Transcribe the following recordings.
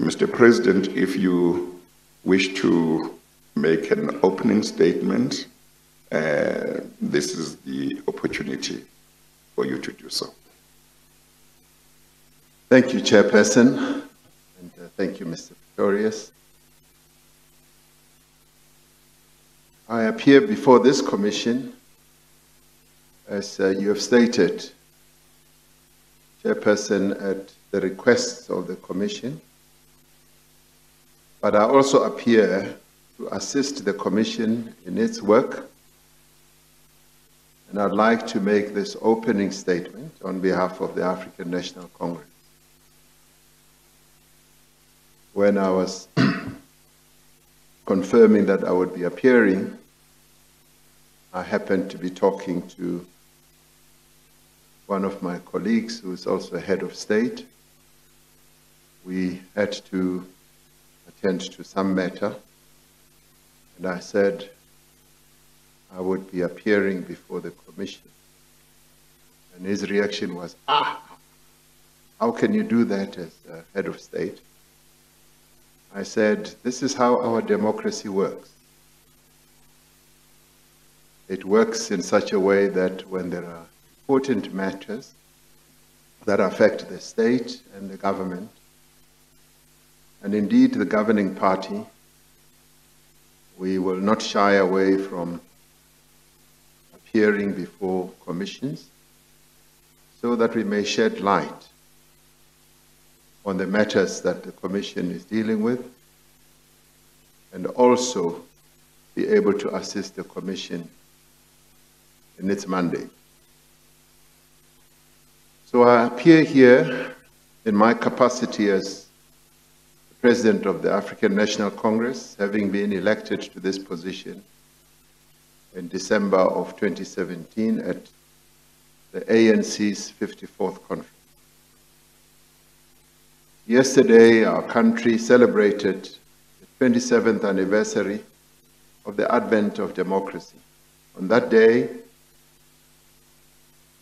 Mr. President, if you wish to make an opening statement, uh, this is the opportunity for you to do so. Thank you, Chairperson, and uh, thank you, Mr. Pretorius. I appear before this commission, as uh, you have stated, Chairperson, at the request of the commission, but I also appear to assist the commission in its work and I'd like to make this opening statement on behalf of the African National Congress. When I was confirming that I would be appearing, I happened to be talking to one of my colleagues who is also head of state. We had to attend to some matter, and I said, I would be appearing before the commission. And his reaction was, ah, how can you do that as head of state? I said, this is how our democracy works. It works in such a way that when there are important matters that affect the state and the government, and indeed the governing party, we will not shy away from appearing before commissions so that we may shed light on the matters that the commission is dealing with and also be able to assist the commission in its mandate. So I appear here in my capacity as President of the African National Congress, having been elected to this position in December of 2017 at the ANC's 54th conference. Yesterday, our country celebrated the 27th anniversary of the advent of democracy. On that day,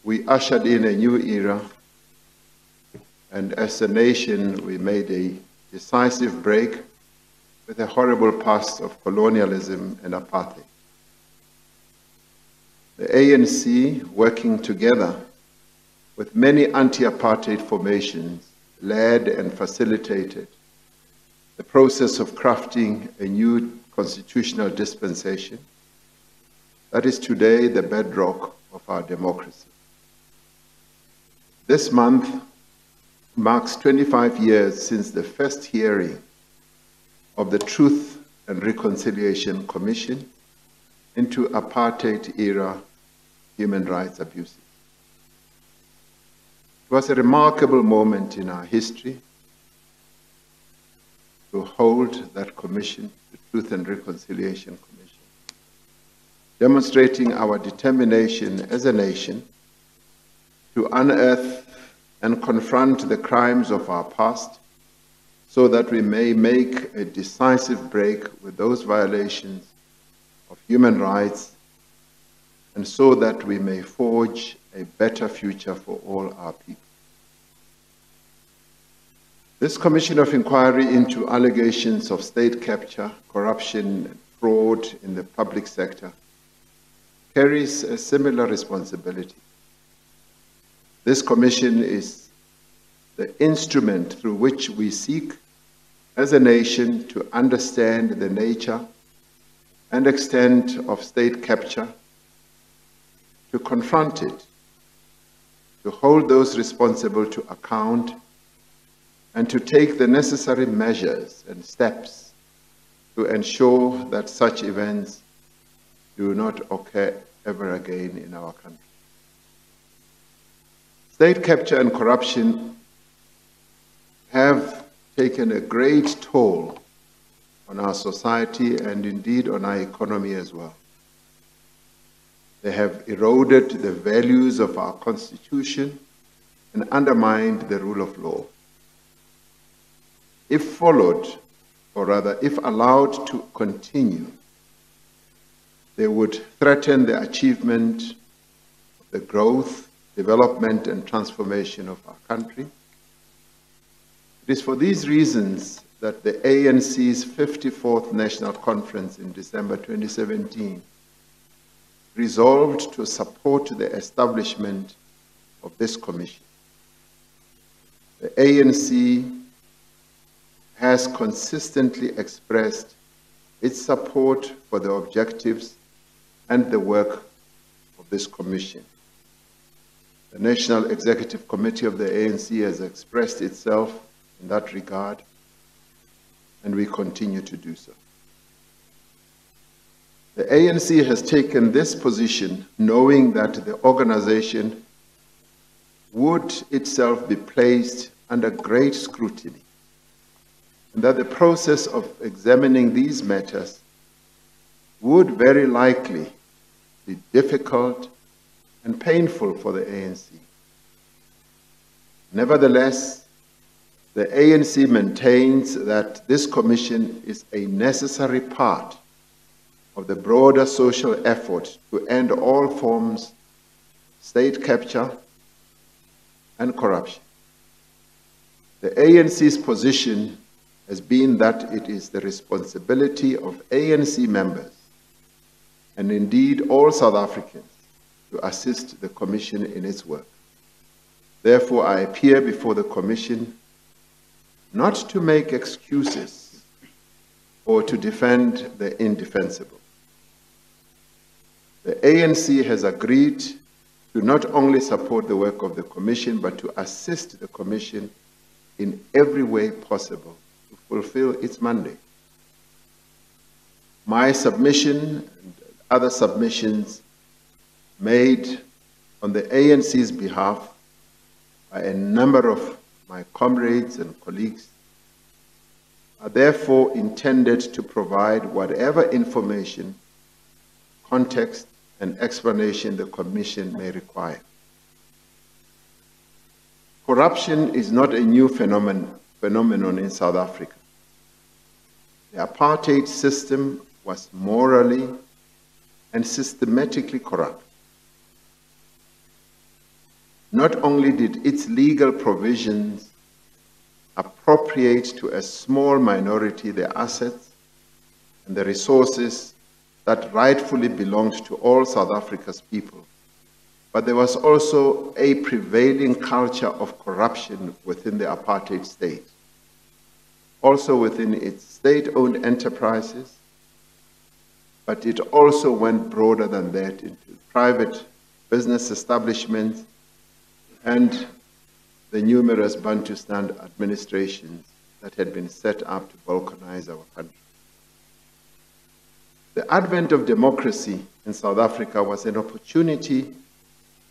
we ushered in a new era, and as a nation, we made a decisive break with the horrible past of colonialism and apartheid. The ANC, working together with many anti-apartheid formations, led and facilitated the process of crafting a new constitutional dispensation that is today the bedrock of our democracy. This month marks 25 years since the first hearing of the Truth and Reconciliation Commission into apartheid era human rights abuses. It was a remarkable moment in our history to hold that commission, the Truth and Reconciliation Commission, demonstrating our determination as a nation to unearth and confront the crimes of our past so that we may make a decisive break with those violations of human rights and so that we may forge a better future for all our people. This commission of inquiry into allegations of state capture, corruption, and fraud in the public sector carries a similar responsibility. This commission is the instrument through which we seek as a nation to understand the nature and extent of state capture, to confront it, to hold those responsible to account, and to take the necessary measures and steps to ensure that such events do not occur ever again in our country. State capture and corruption have taken a great toll on our society and indeed on our economy as well. They have eroded the values of our Constitution and undermined the rule of law. If followed, or rather, if allowed to continue, they would threaten the achievement the growth, development, and transformation of our country. It is for these reasons that the ANC's 54th National Conference in December 2017 resolved to support the establishment of this commission. The ANC has consistently expressed its support for the objectives and the work of this commission. The National Executive Committee of the ANC has expressed itself in that regard, and we continue to do so. The ANC has taken this position knowing that the organization would itself be placed under great scrutiny, and that the process of examining these matters would very likely be difficult and painful for the ANC. Nevertheless, the ANC maintains that this commission is a necessary part of the broader social effort to end all forms of state capture and corruption. The ANC's position has been that it is the responsibility of ANC members and indeed all South Africans to assist the Commission in its work. Therefore, I appear before the Commission not to make excuses or to defend the indefensible. The ANC has agreed to not only support the work of the Commission, but to assist the Commission in every way possible to fulfill its mandate. My submission and other submissions made on the ANC's behalf by a number of my comrades and colleagues are therefore intended to provide whatever information, context, and explanation the Commission may require. Corruption is not a new phenomenon, phenomenon in South Africa. The apartheid system was morally and systematically corrupt. Not only did its legal provisions appropriate to a small minority the assets and the resources that rightfully belonged to all South Africa's people, but there was also a prevailing culture of corruption within the apartheid state, also within its state-owned enterprises, but it also went broader than that into private business establishments and the numerous Bantustan administrations that had been set up to balkanize our country. The advent of democracy in South Africa was an opportunity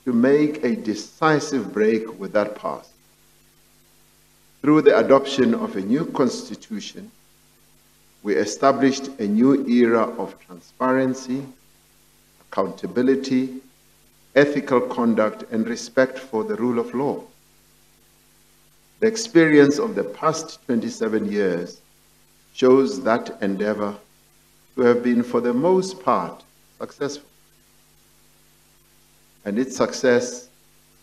to make a decisive break with that past. Through the adoption of a new constitution, we established a new era of transparency, accountability, ethical conduct, and respect for the rule of law. The experience of the past 27 years shows that endeavor to have been, for the most part, successful. And its success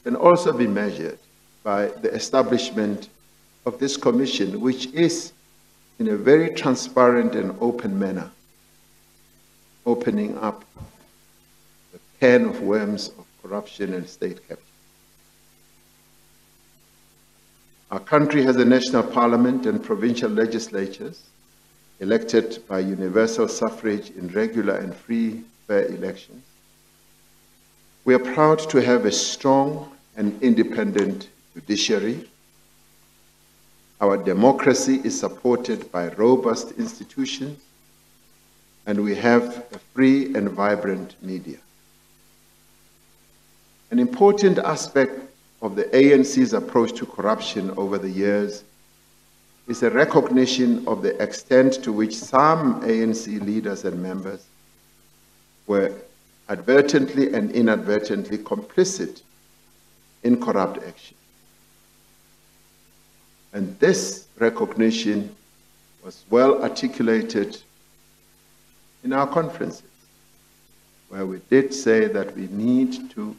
can also be measured by the establishment of this commission, which is in a very transparent and open manner, opening up the can of worms of corruption and state capture. Our country has a national parliament and provincial legislatures elected by universal suffrage in regular and free, fair elections. We are proud to have a strong and independent judiciary our democracy is supported by robust institutions, and we have a free and vibrant media. An important aspect of the ANC's approach to corruption over the years is a recognition of the extent to which some ANC leaders and members were advertently and inadvertently complicit in corrupt action. And this recognition was well articulated in our conferences, where we did say that we need to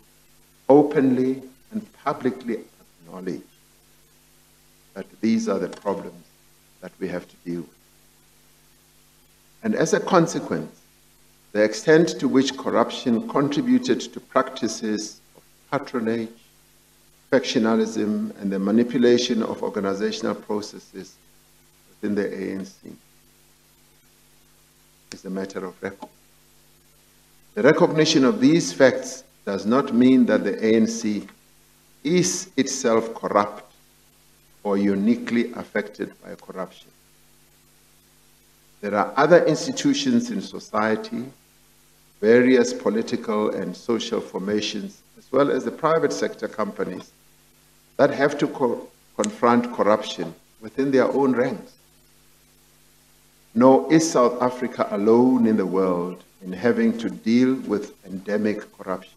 openly and publicly acknowledge that these are the problems that we have to deal with. And as a consequence, the extent to which corruption contributed to practices of patronage, factionalism, and the manipulation of organizational processes within the ANC is a matter of record. The recognition of these facts does not mean that the ANC is itself corrupt or uniquely affected by corruption. There are other institutions in society, various political and social formations, as well as the private sector companies that have to co confront corruption within their own ranks. Nor is South Africa alone in the world in having to deal with endemic corruption.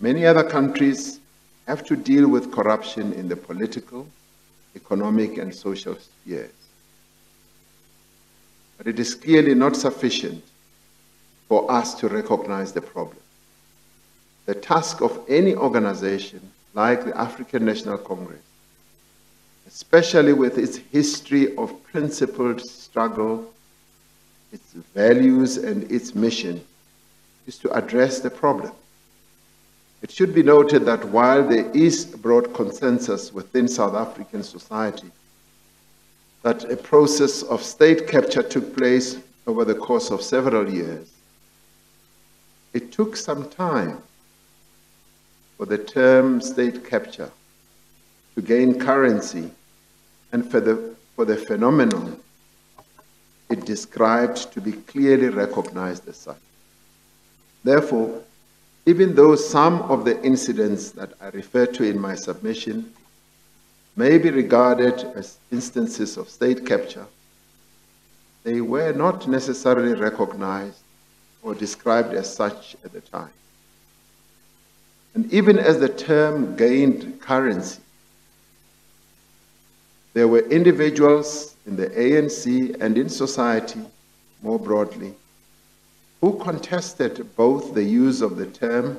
Many other countries have to deal with corruption in the political, economic, and social spheres. But it is clearly not sufficient for us to recognize the problem. The task of any organization like the African National Congress, especially with its history of principled struggle its values and its mission is to address the problem. It should be noted that while there is broad consensus within South African society that a process of state capture took place over the course of several years, it took some time for the term state capture to gain currency and for the, for the phenomenon it described to be clearly recognized as such. Therefore, even though some of the incidents that I refer to in my submission may be regarded as instances of state capture, they were not necessarily recognized or described as such at the time. And even as the term gained currency, there were individuals in the ANC and in society more broadly, who contested both the use of the term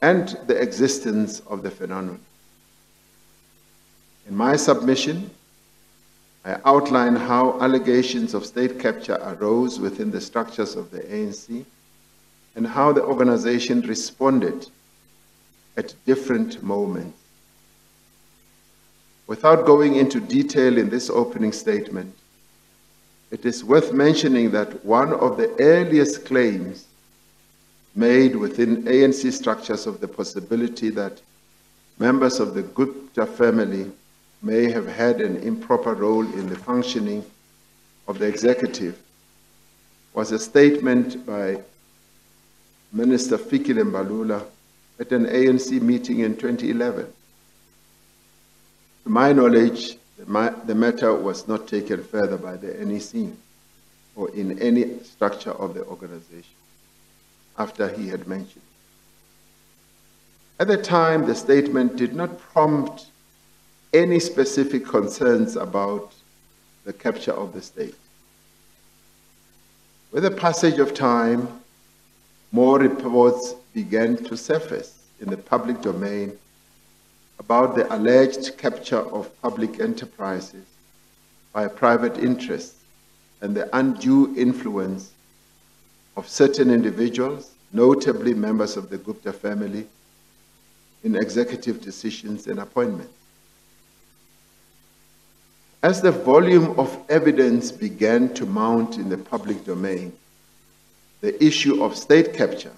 and the existence of the phenomenon. In my submission, I outline how allegations of state capture arose within the structures of the ANC and how the organization responded at different moments. Without going into detail in this opening statement, it is worth mentioning that one of the earliest claims made within ANC structures of the possibility that members of the Gupta family may have had an improper role in the functioning of the executive was a statement by Minister Fikile Mbalula at an ANC meeting in 2011. To my knowledge, the matter was not taken further by the NEC or in any structure of the organization after he had mentioned. At the time, the statement did not prompt any specific concerns about the capture of the state. With the passage of time, more reports began to surface in the public domain about the alleged capture of public enterprises by private interests and the undue influence of certain individuals, notably members of the Gupta family, in executive decisions and appointments. As the volume of evidence began to mount in the public domain, the issue of state capture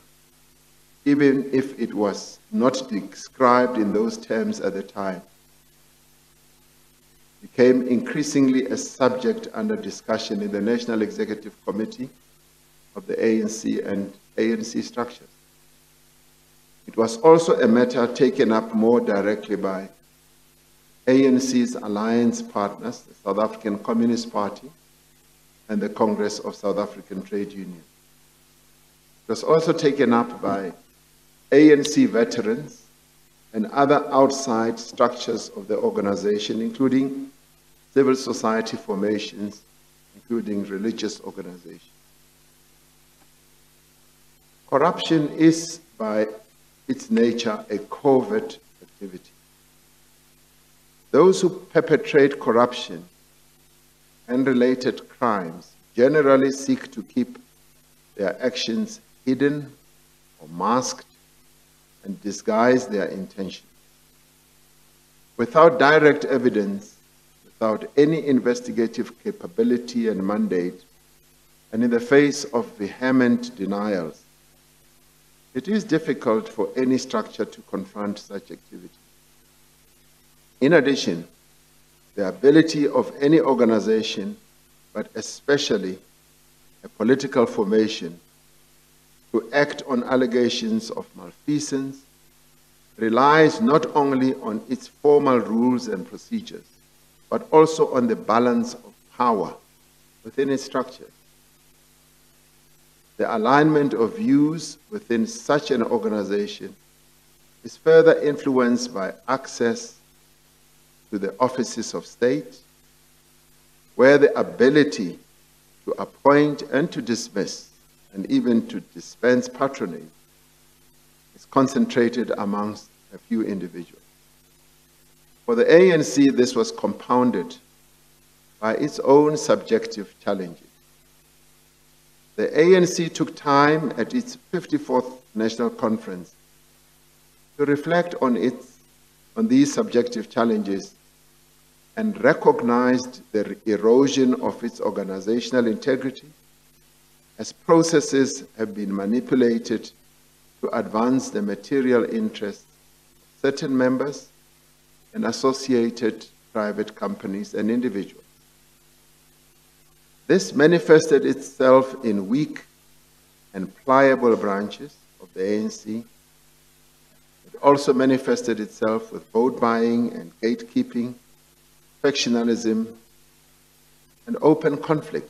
even if it was not described in those terms at the time, became increasingly a subject under discussion in the National Executive Committee of the ANC and ANC structures. It was also a matter taken up more directly by ANC's alliance partners, the South African Communist Party and the Congress of South African Trade Unions. It was also taken up by ANC veterans, and other outside structures of the organization, including civil society formations, including religious organizations. Corruption is, by its nature, a covert activity. Those who perpetrate corruption and related crimes generally seek to keep their actions hidden or masked and disguise their intentions. Without direct evidence, without any investigative capability and mandate, and in the face of vehement denials, it is difficult for any structure to confront such activity. In addition, the ability of any organization, but especially a political formation, act on allegations of malfeasance relies not only on its formal rules and procedures, but also on the balance of power within its structure. The alignment of views within such an organization is further influenced by access to the offices of state, where the ability to appoint and to dismiss and even to dispense patronage is concentrated amongst a few individuals. For the ANC, this was compounded by its own subjective challenges. The ANC took time at its 54th National Conference to reflect on, its, on these subjective challenges and recognized the erosion of its organizational integrity as processes have been manipulated to advance the material interests of certain members and associated private companies and individuals. This manifested itself in weak and pliable branches of the ANC. It also manifested itself with vote buying and gatekeeping, factionalism, and open conflict.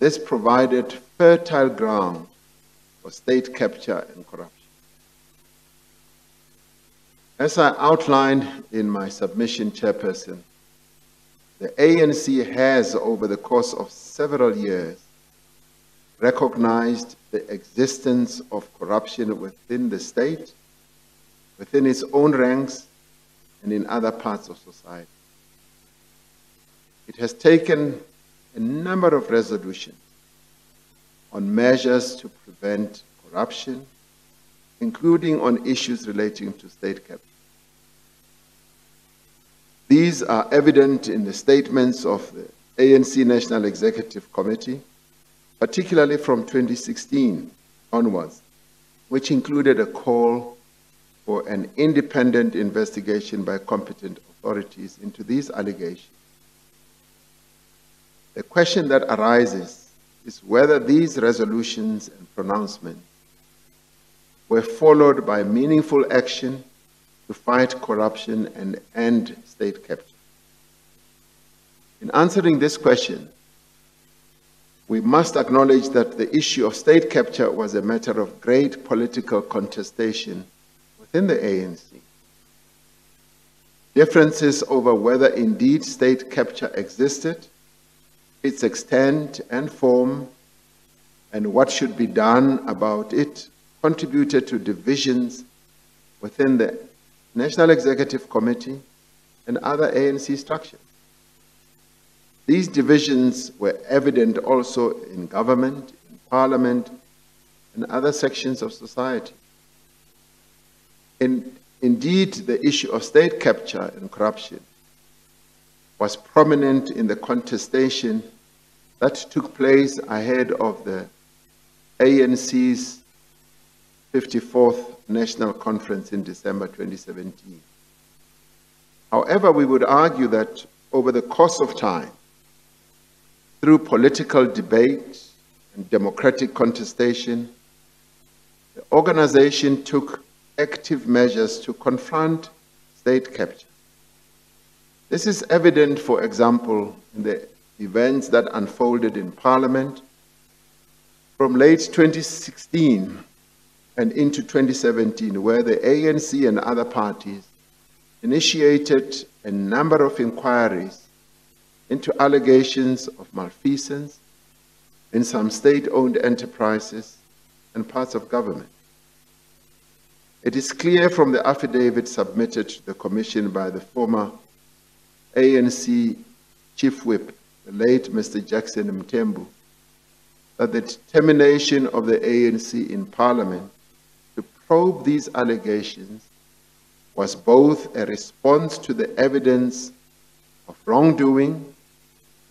This provided fertile ground for state capture and corruption. As I outlined in my submission, Chairperson, the ANC has, over the course of several years, recognized the existence of corruption within the state, within its own ranks, and in other parts of society. It has taken a number of resolutions on measures to prevent corruption, including on issues relating to state capture. These are evident in the statements of the ANC National Executive Committee, particularly from 2016 onwards, which included a call for an independent investigation by competent authorities into these allegations. The question that arises is whether these resolutions and pronouncements were followed by meaningful action to fight corruption and end state capture. In answering this question, we must acknowledge that the issue of state capture was a matter of great political contestation within the ANC. Differences over whether indeed state capture existed its extent and form, and what should be done about it contributed to divisions within the National Executive Committee and other ANC structures. These divisions were evident also in government, in parliament, and other sections of society. In, indeed, the issue of state capture and corruption was prominent in the contestation that took place ahead of the ANC's 54th National Conference in December 2017. However, we would argue that over the course of time, through political debate and democratic contestation, the organization took active measures to confront state capture. This is evident, for example, in the events that unfolded in Parliament from late 2016 and into 2017, where the ANC and other parties initiated a number of inquiries into allegations of malfeasance in some state owned enterprises and parts of government. It is clear from the affidavit submitted to the Commission by the former ANC Chief Whip, the late Mr. Jackson Mthembu, that the determination of the ANC in Parliament to probe these allegations was both a response to the evidence of wrongdoing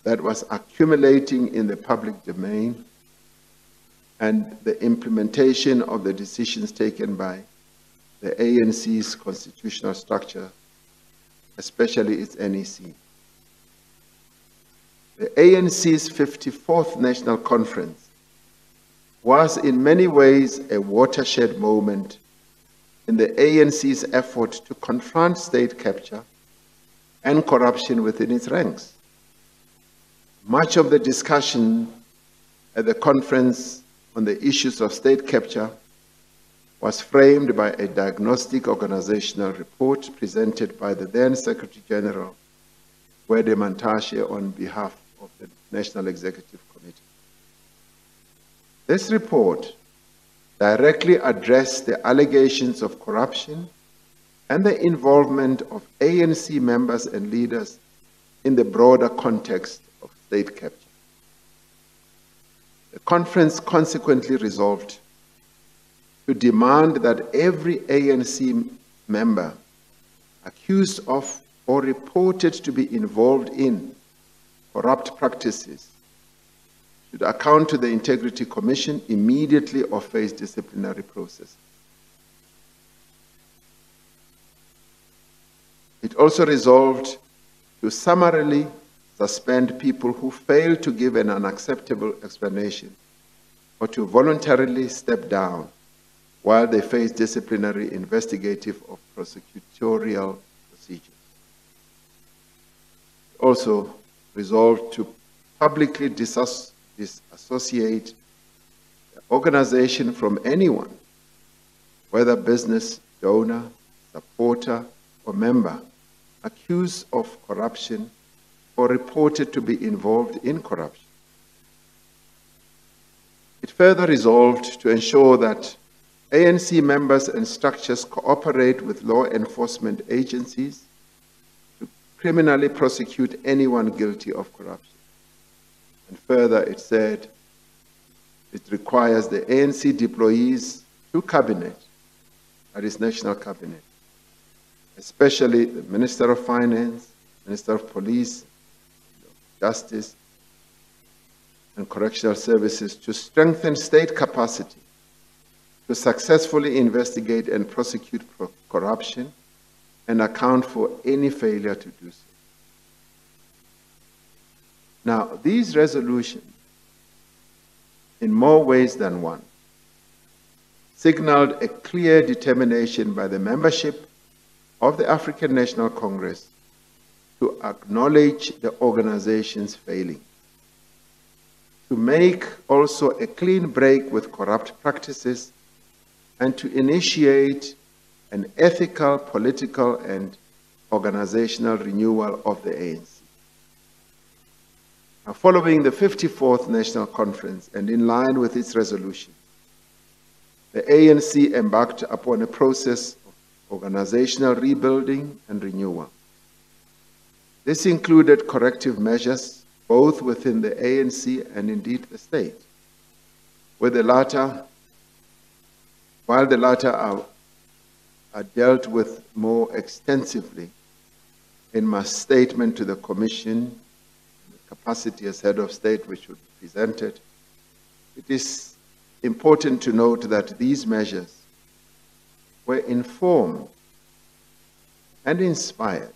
that was accumulating in the public domain and the implementation of the decisions taken by the ANC's constitutional structure, especially its NEC. The ANC's 54th National Conference was in many ways a watershed moment in the ANC's effort to confront state capture and corruption within its ranks. Much of the discussion at the conference on the issues of state capture was framed by a diagnostic organizational report presented by the then Secretary General, Gwede Mantashe, on behalf of the National Executive Committee. This report directly addressed the allegations of corruption and the involvement of ANC members and leaders in the broader context of state capture. The conference consequently resolved to demand that every ANC member accused of or reported to be involved in corrupt practices should account to the Integrity Commission immediately or face disciplinary process. It also resolved to summarily suspend people who fail to give an unacceptable explanation or to voluntarily step down while they face disciplinary, investigative, or prosecutorial procedures. Also resolved to publicly disassociate the organization from anyone, whether business, donor, supporter, or member, accused of corruption or reported to be involved in corruption. It further resolved to ensure that ANC members and structures cooperate with law enforcement agencies to criminally prosecute anyone guilty of corruption. And further, it said it requires the ANC deployees to cabinet, that is national cabinet, especially the Minister of Finance, Minister of Police, Justice, and Correctional Services to strengthen state capacity to successfully investigate and prosecute corruption and account for any failure to do so. Now, these resolutions, in more ways than one, signaled a clear determination by the membership of the African National Congress to acknowledge the organization's failing, to make also a clean break with corrupt practices, and to initiate an ethical, political, and organizational renewal of the ANC. Now, following the 54th National Conference and in line with its resolution, the ANC embarked upon a process of organizational rebuilding and renewal. This included corrective measures both within the ANC and indeed the state, with the latter, while the latter are, are dealt with more extensively in my statement to the Commission, in the capacity as head of state which would be presented, it is important to note that these measures were informed and inspired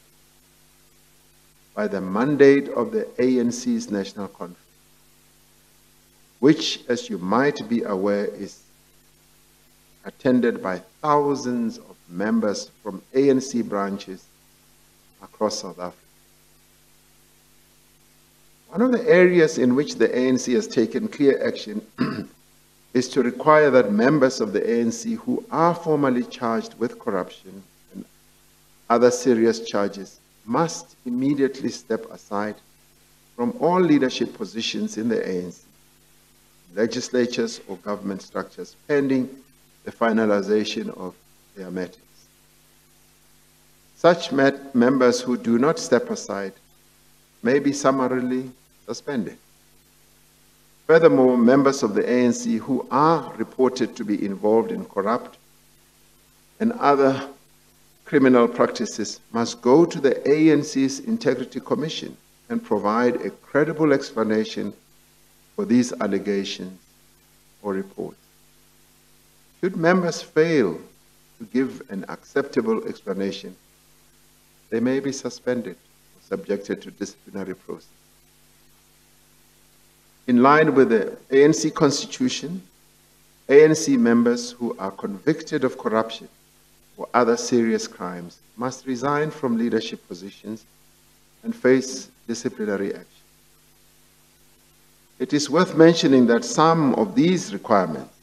by the mandate of the ANC's National Conference, which, as you might be aware, is attended by thousands of members from ANC branches across South Africa. One of the areas in which the ANC has taken clear action is to require that members of the ANC who are formally charged with corruption and other serious charges must immediately step aside from all leadership positions in the ANC, legislatures or government structures pending the finalization of their meetings. Such members who do not step aside may be summarily suspended. Furthermore, members of the ANC who are reported to be involved in corrupt and other criminal practices must go to the ANC's Integrity Commission and provide a credible explanation for these allegations or reports. Should members fail to give an acceptable explanation, they may be suspended or subjected to disciplinary process. In line with the ANC constitution, ANC members who are convicted of corruption or other serious crimes must resign from leadership positions and face disciplinary action. It is worth mentioning that some of these requirements,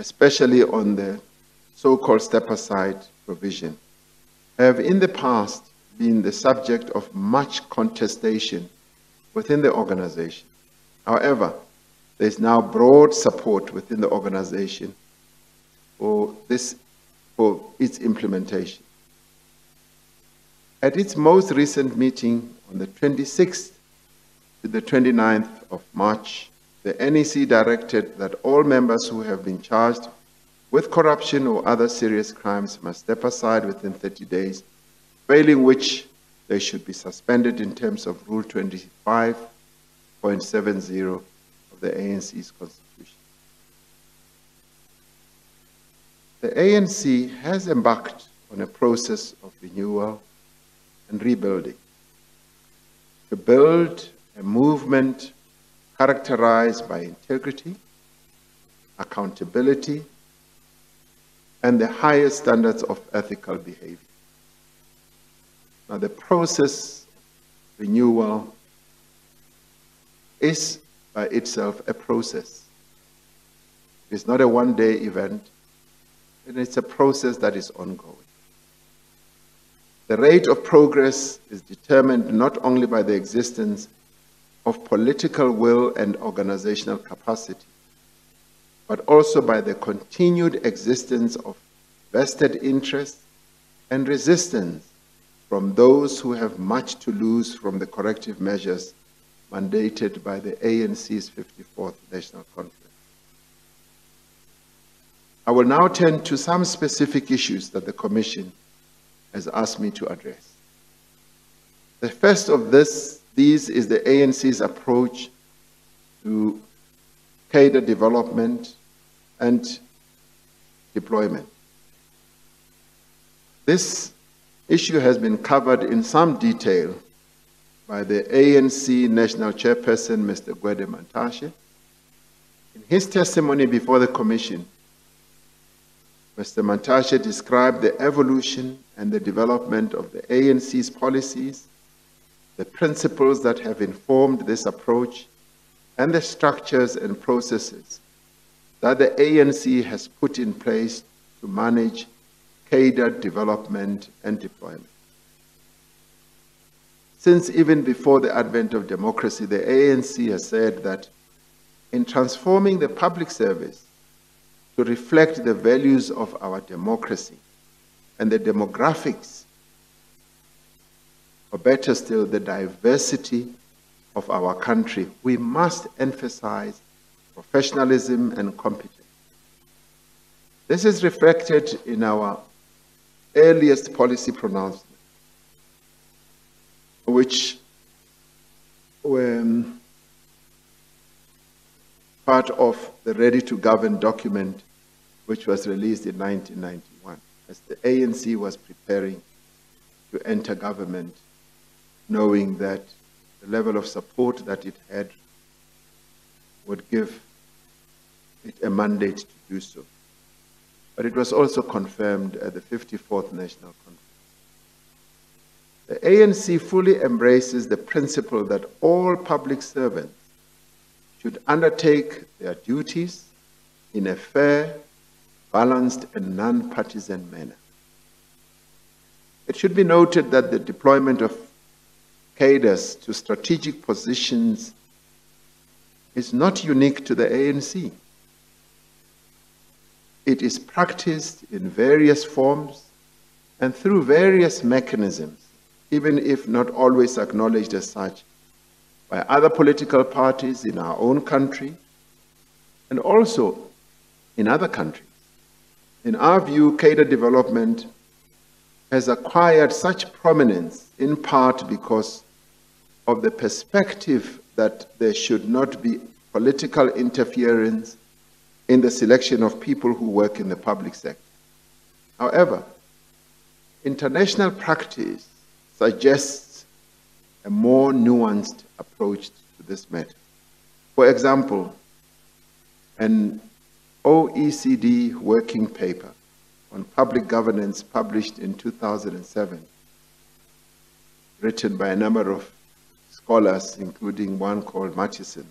especially on the so-called step-aside provision, have in the past been the subject of much contestation within the organization. However, there is now broad support within the organization for this for its implementation. At its most recent meeting on the 26th to the 29th of March, the NEC directed that all members who have been charged with corruption or other serious crimes must step aside within 30 days, failing which they should be suspended in terms of Rule 25.70 of the ANC's Constitution. The ANC has embarked on a process of renewal and rebuilding to build a movement characterized by integrity, accountability, and the highest standards of ethical behavior. Now, the process renewal is by itself a process. It's not a one day event, and it's a process that is ongoing. The rate of progress is determined not only by the existence of political will and organizational capacity, but also by the continued existence of vested interests and resistance from those who have much to lose from the corrective measures mandated by the ANC's 54th National Conference. I will now turn to some specific issues that the Commission has asked me to address. The first of this, these is the ANC's approach to cadre development and deployment. This issue has been covered in some detail by the ANC National Chairperson, Mr. Gwede Mantashe. In his testimony before the Commission, Mr. Mantashe described the evolution and the development of the ANC's policies, the principles that have informed this approach, and the structures and processes that the ANC has put in place to manage cadre development and deployment. Since even before the advent of democracy, the ANC has said that in transforming the public service, to reflect the values of our democracy and the demographics, or better still, the diversity of our country, we must emphasize professionalism and competence. This is reflected in our earliest policy pronouncement, which were part of the Ready to Govern document, which was released in 1991, as the ANC was preparing to enter government, knowing that the level of support that it had would give it a mandate to do so. But it was also confirmed at the 54th National Conference. The ANC fully embraces the principle that all public servants should undertake their duties in a fair, balanced, and non-partisan manner. It should be noted that the deployment of cadres to strategic positions is not unique to the ANC. it is practiced in various forms and through various mechanisms, even if not always acknowledged as such, by other political parties in our own country and also in other countries. In our view, cadre development has acquired such prominence in part because of the perspective that there should not be political interference in the selection of people who work in the public sector. However, international practice suggests a more nuanced approach to this matter. For example, an OECD working paper on public governance published in 2007, written by a number of scholars, including one called Murchison,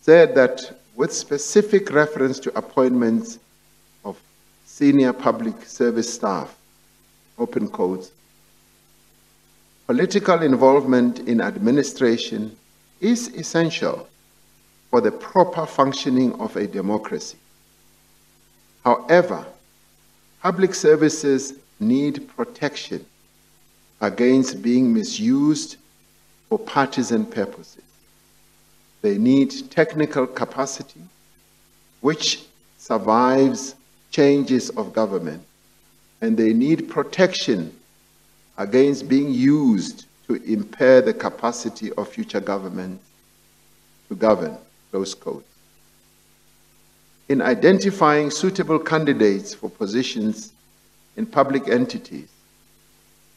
said that with specific reference to appointments of senior public service staff, open quotes, political involvement in administration is essential for the proper functioning of a democracy. However, public services need protection against being misused for partisan purposes. They need technical capacity, which survives changes of government, and they need protection against being used to impair the capacity of future governments to govern, close quote. In identifying suitable candidates for positions in public entities,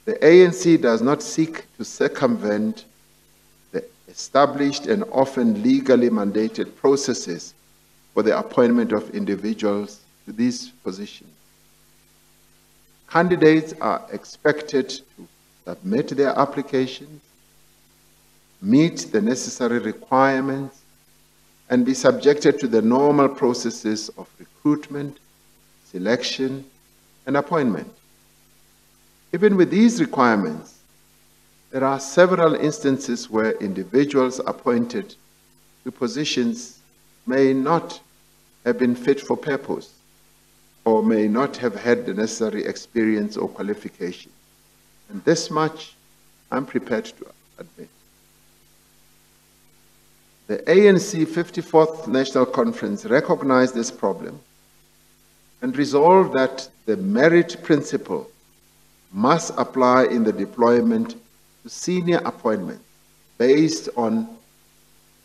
the ANC does not seek to circumvent established and often legally mandated processes for the appointment of individuals to these positions. Candidates are expected to submit their applications, meet the necessary requirements, and be subjected to the normal processes of recruitment, selection, and appointment. Even with these requirements, there are several instances where individuals appointed to positions may not have been fit for purpose or may not have had the necessary experience or qualification. And this much I'm prepared to admit. The ANC 54th National Conference recognized this problem and resolved that the merit principle must apply in the deployment to senior appointments based on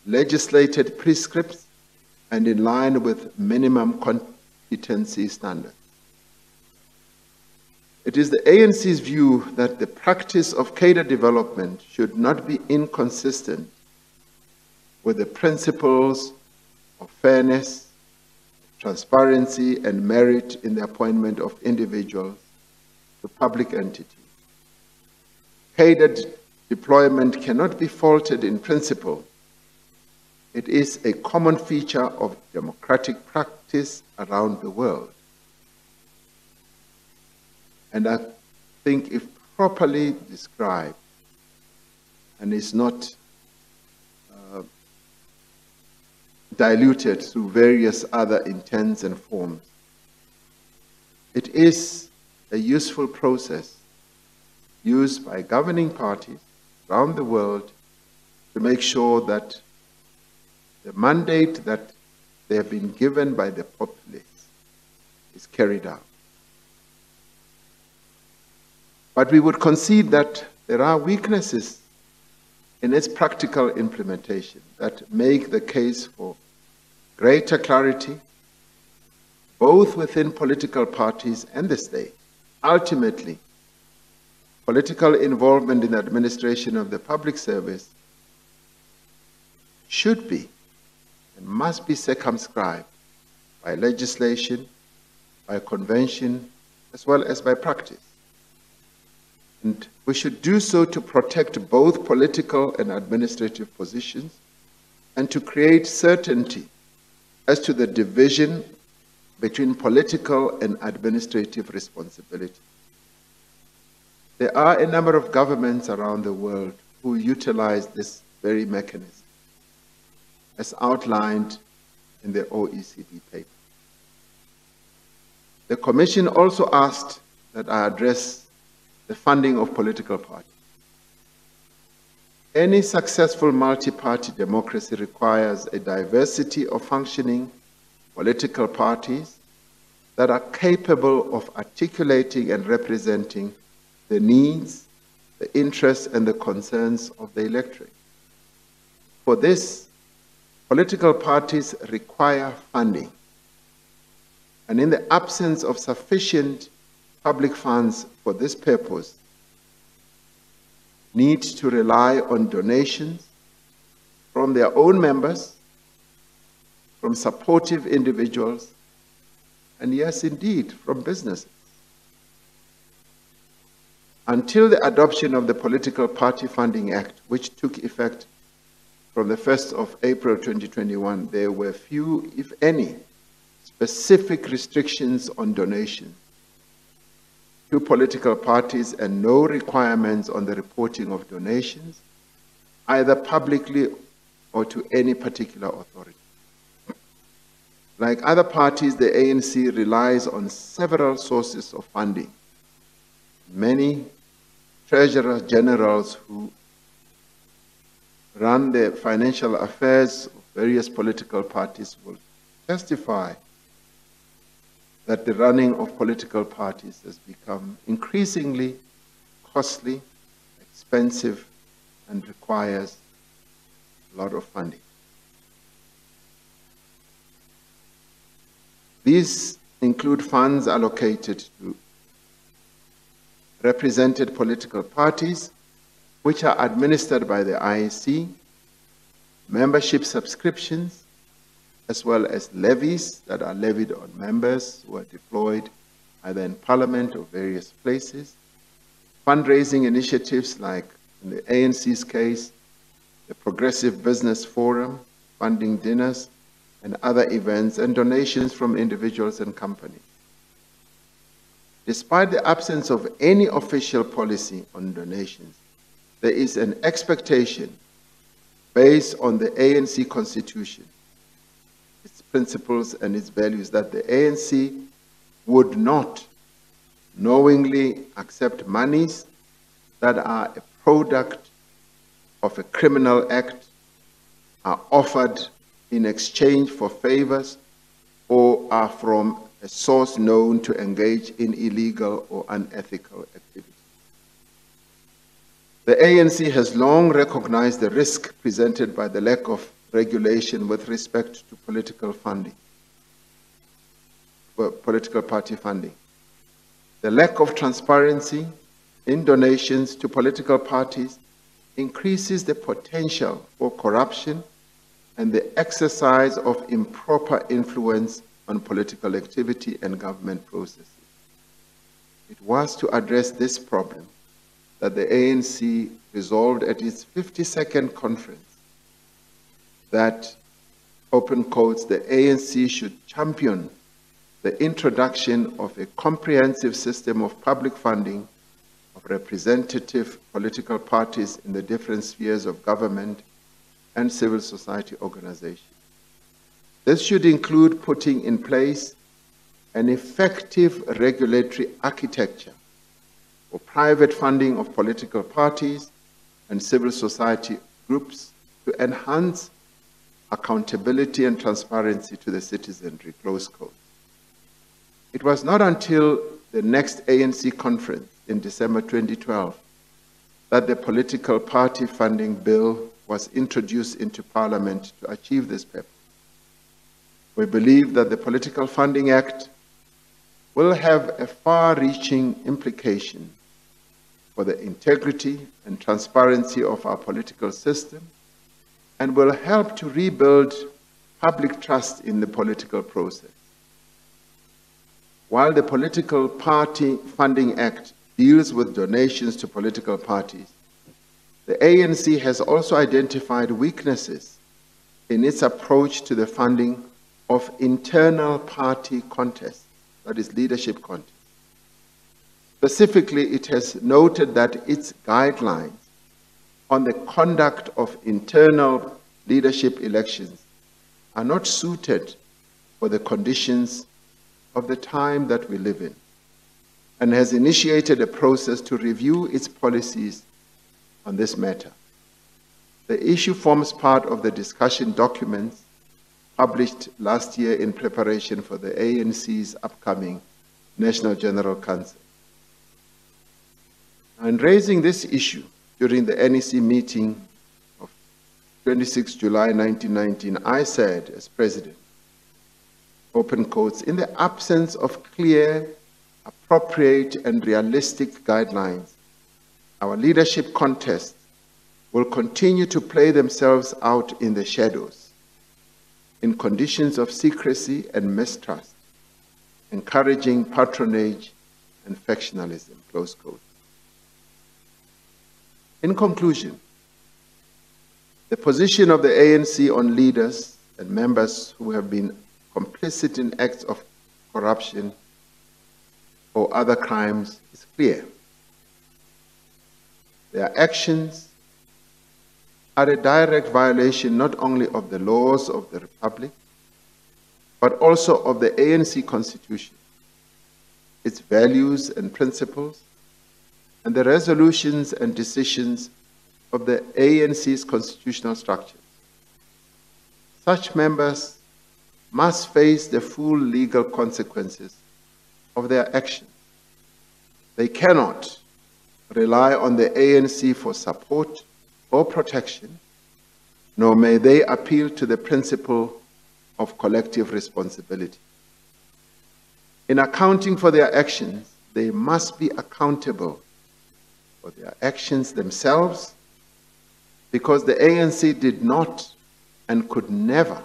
legislated prescripts and in line with minimum competency standards. It is the ANC's view that the practice of cadre deployment should not be inconsistent with the principles of fairness, transparency, and merit in the appointment of individuals to public entities. Cadre deployment cannot be faulted in principle. It is a common feature of democratic practice around the world. And I think if properly described and is not uh, diluted through various other intents and forms, it is a useful process used by governing parties around the world to make sure that the mandate that they have been given by the populace is carried out. But we would concede that there are weaknesses in its practical implementation that make the case for greater clarity, both within political parties and the state. Ultimately, political involvement in the administration of the public service should be and must be circumscribed by legislation, by convention, as well as by practice. And we should do so to protect both political and administrative positions and to create certainty as to the division between political and administrative responsibility. There are a number of governments around the world who utilize this very mechanism, as outlined in the OECD paper. The Commission also asked that I address the funding of political parties. Any successful multi party democracy requires a diversity of functioning political parties that are capable of articulating and representing the needs, the interests, and the concerns of the electorate. For this, political parties require funding. And in the absence of sufficient public funds for this purpose, need to rely on donations from their own members, from supportive individuals, and yes, indeed, from businesses. Until the adoption of the Political Party Funding Act, which took effect from the 1st of April 2021, there were few, if any, specific restrictions on donations to political parties and no requirements on the reporting of donations, either publicly or to any particular authority. Like other parties, the ANC relies on several sources of funding. Many treasurer generals who run the financial affairs of various political parties will testify that the running of political parties has become increasingly costly, expensive, and requires a lot of funding. These include funds allocated to represented political parties, which are administered by the IEC, membership subscriptions, as well as levies that are levied on members who are deployed either in parliament or various places, fundraising initiatives like in the ANC's case, the Progressive Business Forum, funding dinners and other events, and donations from individuals and companies. Despite the absence of any official policy on donations, there is an expectation based on the ANC constitution, its principles and its values that the ANC would not knowingly accept monies that are a product of a criminal act, are offered in exchange for favors, or are from a source known to engage in illegal or unethical activities. The ANC has long recognized the risk presented by the lack of regulation with respect to political funding, political party funding. The lack of transparency in donations to political parties increases the potential for corruption and the exercise of improper influence on political activity and government processes. It was to address this problem that the ANC resolved at its 52nd conference that, open quotes, the ANC should champion the introduction of a comprehensive system of public funding of representative political parties in the different spheres of government and civil society organizations. This should include putting in place an effective regulatory architecture for private funding of political parties and civil society groups to enhance accountability and transparency to the citizenry, close quote. It was not until the next ANC conference in December 2012 that the political party funding bill was introduced into Parliament to achieve this purpose. We believe that the Political Funding Act will have a far reaching implication for the integrity and transparency of our political system and will help to rebuild public trust in the political process. While the Political Party Funding Act deals with donations to political parties, the ANC has also identified weaknesses in its approach to the funding of internal party contests, that is, leadership contests. Specifically, it has noted that its guidelines on the conduct of internal leadership elections are not suited for the conditions of the time that we live in and has initiated a process to review its policies on this matter. The issue forms part of the discussion documents published last year in preparation for the ANC's upcoming National General Council. In raising this issue during the NEC meeting of 26 July 1919, I said, as president, open quotes, in the absence of clear, appropriate, and realistic guidelines, our leadership contests will continue to play themselves out in the shadows, in conditions of secrecy and mistrust, encouraging patronage and factionalism, close quote. In conclusion, the position of the ANC on leaders and members who have been complicit in acts of corruption or other crimes is clear. Their actions are a direct violation not only of the laws of the Republic, but also of the ANC Constitution, its values and principles, and the resolutions and decisions of the ANC's constitutional structure. Such members must face the full legal consequences of their actions. They cannot rely on the ANC for support or protection, nor may they appeal to the principle of collective responsibility. In accounting for their actions, they must be accountable for their actions themselves because the ANC did not and could never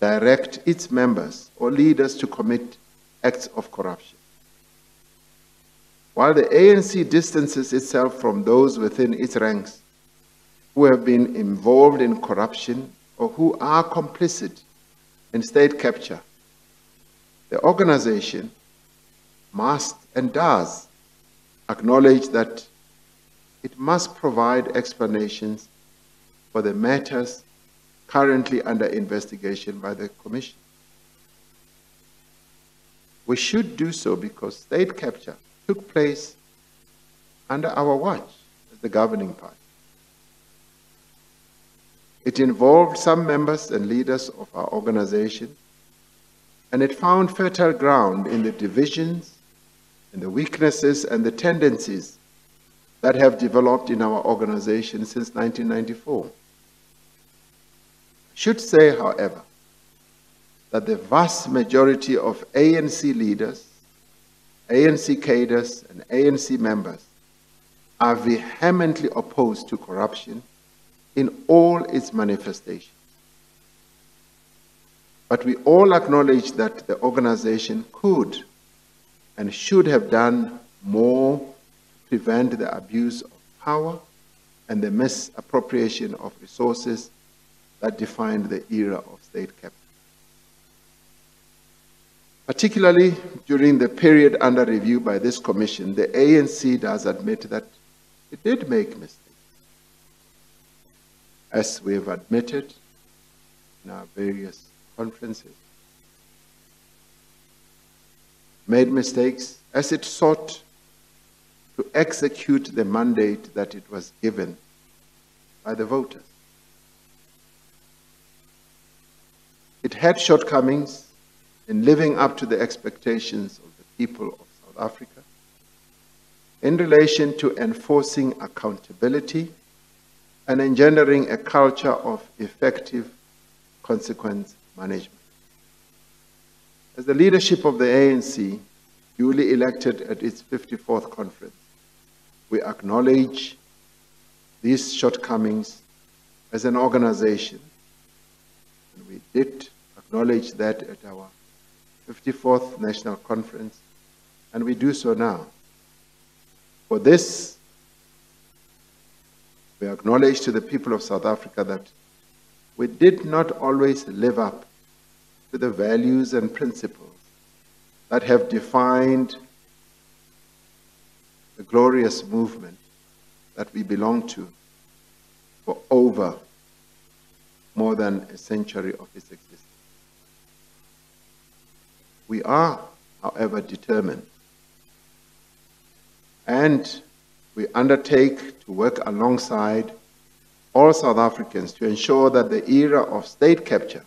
direct its members or leaders to commit acts of corruption. While the ANC distances itself from those within its ranks who have been involved in corruption or who are complicit in state capture, the organization must and does acknowledge that it must provide explanations for the matters currently under investigation by the Commission. We should do so because state capture took place under our watch as the governing party. It involved some members and leaders of our organization, and it found fertile ground in the divisions, in the weaknesses, and the tendencies that have developed in our organization since 1994. I should say, however, that the vast majority of ANC leaders, ANC cadres, and ANC members are vehemently opposed to corruption in all its manifestations. But we all acknowledge that the organization could and should have done more to prevent the abuse of power and the misappropriation of resources that defined the era of state capture. Particularly during the period under review by this commission, the ANC does admit that it did make mistakes. As we have admitted in our various conferences, made mistakes as it sought to execute the mandate that it was given by the voters. It had shortcomings in living up to the expectations of the people of South Africa in relation to enforcing accountability and engendering a culture of effective consequence management. As the leadership of the ANC, duly elected at its 54th conference, we acknowledge these shortcomings as an organization. And we did acknowledge that at our 54th National Conference, and we do so now. For this, we acknowledge to the people of South Africa that we did not always live up to the values and principles that have defined the glorious movement that we belong to for over more than a century of its existence. We are, however, determined. And we undertake to work alongside all South Africans to ensure that the era of state capture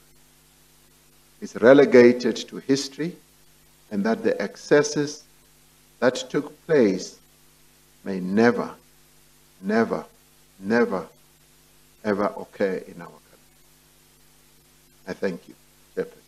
is relegated to history and that the excesses that took place may never, never, never, ever occur in our country. I thank you, Chairperson.